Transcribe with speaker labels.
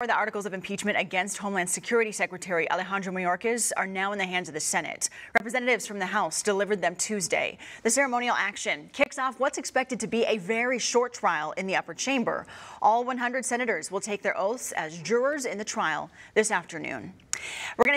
Speaker 1: The articles of impeachment against Homeland Security Secretary Alejandro Mayorkas are now in the hands of the Senate. Representatives from the House delivered them Tuesday. The ceremonial action kicks off what's expected to be a very short trial in the upper chamber. All 100 senators will take their oaths as jurors in the trial this afternoon. We're going to